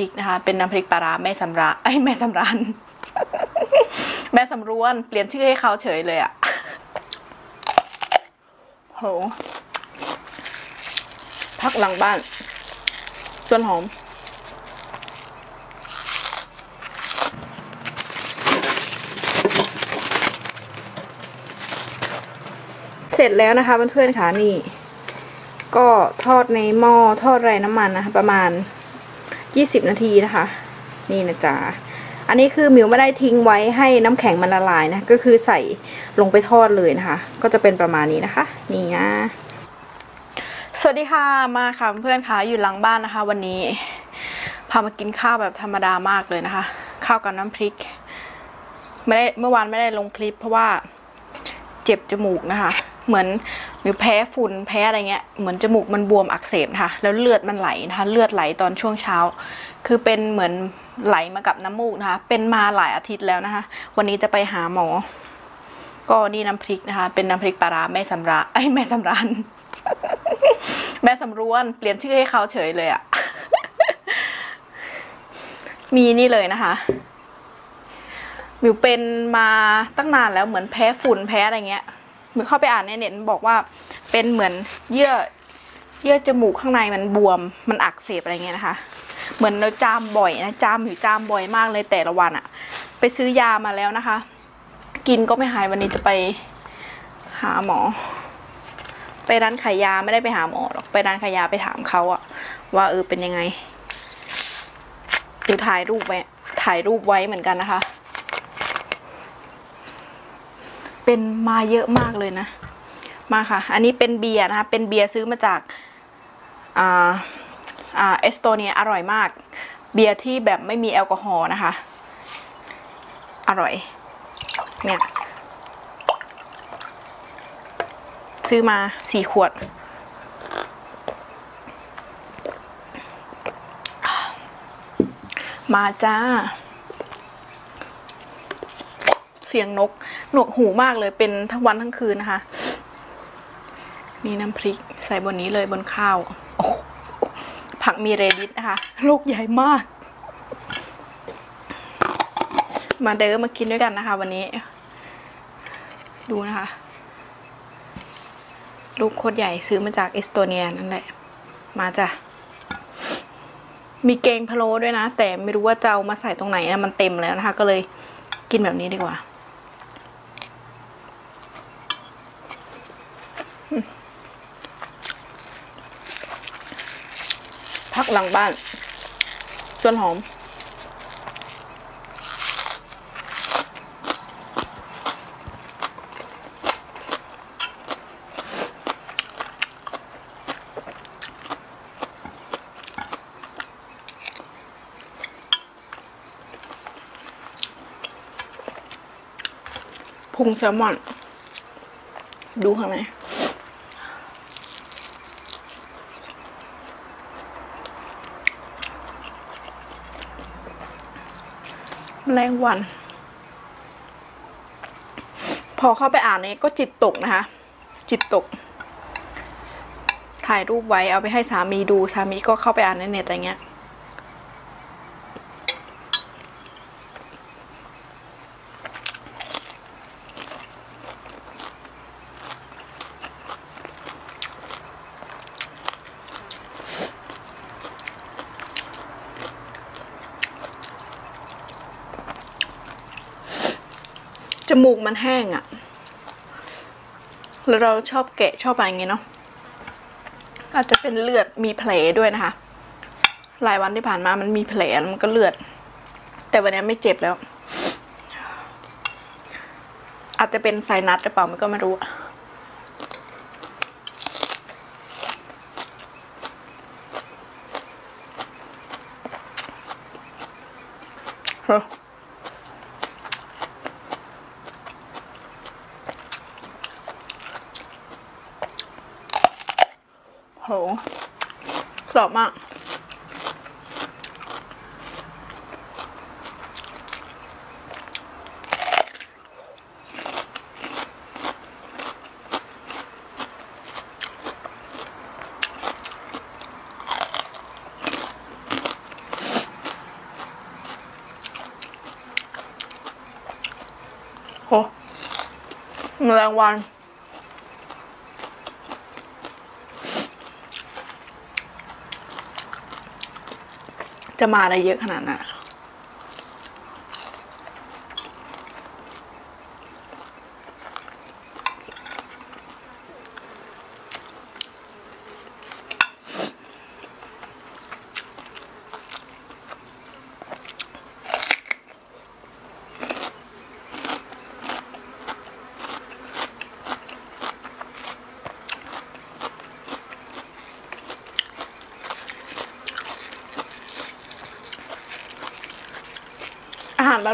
พริกนะคะ เป็นน้ำพริกปลาร้าแม่สำราไอ้แม่สำราญแม่สำรวน เปลี่ยนชื่อให้เขาเฉยเลยอะโหพักหลังบ้านส่วนหอมเสร็จแล้วนะคะเพื่อนๆค่ะนี่ ก็ทอดในหม้อทอดไร้น้ำมันนะคะประมาณ 20 นาทีนะคะ นี่นะจ๊ะอันนี้คือมิวไม่ได้ทิ้งไว้ให้น้ำแข็งมันละลายนะ ก็คือใส่ลงไปทอดเลยนะคะ ก็จะเป็นประมาณนี้นะคะ นี่นะสวัสดีค่ะมาค่ะเพื่อนค่ะอยู่หลังบ้านนะคะ วันนี้พามากินข้าวแบบธรรมดามากเลยนะคะ ข้าวกับน้ำพริกไม่ได้เมื่อวานไม่ได้ลงคลิปเพราะว่าเจ็บจมูกนะคะ เหมือนหรือแพ้ฝุ่นแพ้อะไรเงี้ยเหมือนจมูกมันบวมอักเสบนะคะแล้วเลือดมันไหลนะคะเลือดไหลตอนช่วงเช้า คือเป็นเหมือนไหลมากับน้ำมูกนะคะ เป็นมาหลายอาทิตย์แล้วนะคะ วันนี้จะไปหาหมอ ก็นี่น้ำพริกนะคะ เป็นน้ำพริกปลาร้าแม่สำราไอ้แม่สำราญแม่สำรวนเปลี่ยนชื่อให้เขาเฉยเลยอะมีนี่เลยนะคะมิวเป็นมาตั้งนานแล้วเหมือนแพ้ฝุ่นแพ้อะไรเงี้ย มิวเข้าไปอ่านในเน็ตบอกว่าเป็นเหมือนเยื่อเยื่อจมูกข้างในมันบวมมันอักเสบอะไรเงี้ยนะคะ เหมือนเราจามบ่อยนะจามอยู่จามบ่อยมากเลยแต่ละวันอะไปซื้อยามาแล้วนะคะ กินก็ไม่หายวันนี้จะไปหาหมอ ไปร้านขายยาไม่ได้ไปหาหมอหรอกไปร้านขายยาไปถามเขาอะว่าเออเป็นยังไงหรือถ่ายรูปไว้ถ่ายรูปไว้เหมือนกันนะคะ เป็นมาเยอะมากเลยนะ มาค่ะ อันนี้เป็นเบียร์นะคะ เป็นเบียร์ซื้อมาจากอ่าอ่าเอสโตเนียอร่อยมาก เบียร์ที่แบบไม่มีแอลกอฮอล์นะคะ อร่อย เนี่ย ซื้อมาสี่ขวดมาจ้า สียงนก หนวกหูมากเลยเป็นทั้งวันทั้งคืนนะคะ นี่น้ำพริกใส่บนนี้เลยบนข้าวผักมีเรดิสนะคะ ลูกใหญ่มาก มาเดินมากินด้วยกันนะคะ วันนี้ ดูนะคะ ลูกโคตรใหญ่ซื้อมาจากเอสโตเนียนั่นแหละ มาจ้ะมีเกงพะโล้ด้วยนะ แต่ไม่รู้ว่าจะเอามาใส่ตรงไหนนะมันเต็มแล้วนะคะ ก็เลยกินแบบนี้ดีกว่า พักหลังบ้านส่วนหอม พุงแซลมอน ดูข้างใน แมลงวัน พอเข้าไปอ่านเนี่ยก็จิตตกนะคะ จิตตก ถ่ายรูปไว้เอาไปให้สามีดูสามีก็เข้าไปอ่านในเน็ตอะไรเงี้ย มูกมันแห้งอะ่ะแล้วเราชอบแกะชอบอะไรเงี้ยเนาะอาจจะเป็นเลือดมีแผลด้วยนะคะ หลายวันที่ผ่านมามันมีแผลแล้วมันก็เลือด แต่วันนี้ไม่เจ็บแล้ว อาจจะเป็นไซนัสหรือเปล่ามันก็ไม่รู้อะ กรอบมาก โหแมลงวัน จะมาอะไรเยอะขนาดนั้น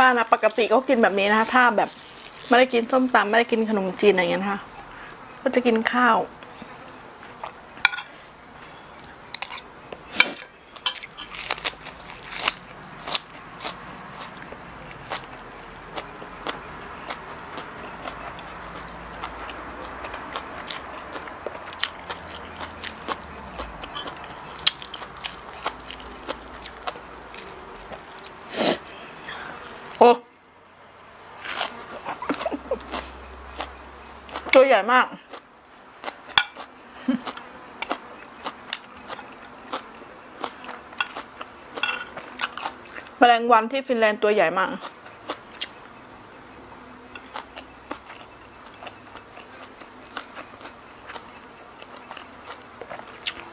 บ้านๆนะปกติก็กินแบบนี้นะคะถ้าแบบไม่ได้กินส้มตำไม่ได้กินขนมจีนอะไรเงี้ยนะคะก็จะกินข้าว โอ้ตัวใหญ่มาก แมลงวันที่ฟินแลนด์ตัวใหญ่มาก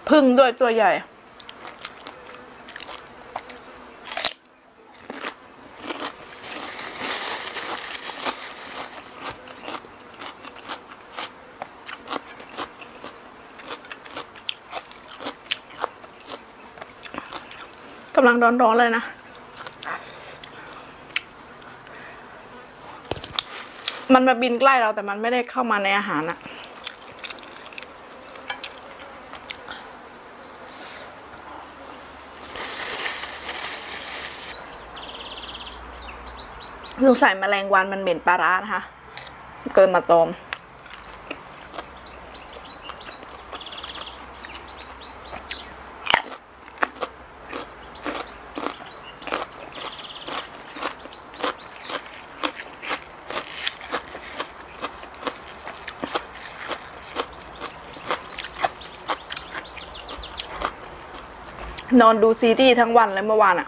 พึ่งด้วยตัวใหญ่ำลังร้อนๆเลยนะ มันมาบินใกล้เราแต่มันไม่ได้เข้ามาในอาหารอะสงสัยแมลงวันมันเหม็นปลาร้านะคะ เกินมาตอม นอนดูซีรีส์ทั้งวันเลยเมื่อวานอะ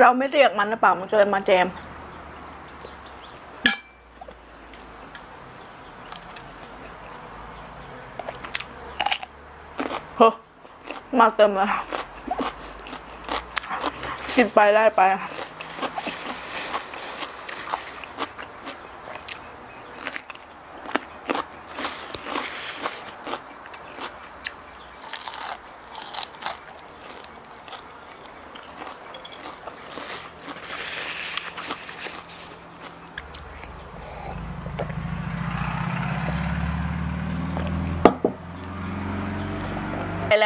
เราไม่เรียกมันหรือเปล่ามันก็เลยมาแจม เฮ้มาเติมแล้วกินไปได้ไป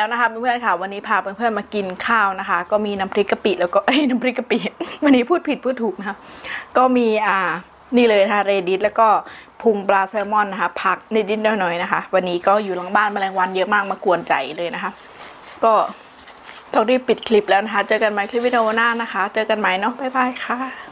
แล้วนะคะเพื่อนๆค่ะ วันนี้พาเพื่อนๆมากินข้าวนะคะ ก็มีน้ำพริกกะปิแล้วก็เอ้น้ำพริกกะปิวันนี้พูดผิดพูดถูกนะคะก็มีอ่านี่เลยนะคะเรดิสแล้วก็พุงปลาแซลมอนนะคะ ผักนิดๆหน่อยๆนะคะ วันนี้ก็อยู่หลังบ้านแมลงวันเยอะมากมากวนใจเลยนะคะ ก็ต้องรีบปิดคลิปแล้วนะคะ เจอกันใหม่คลิปวิดีโอหน้านะคะ เจอกันใหม่เนาะบ๊ายบายค่ะ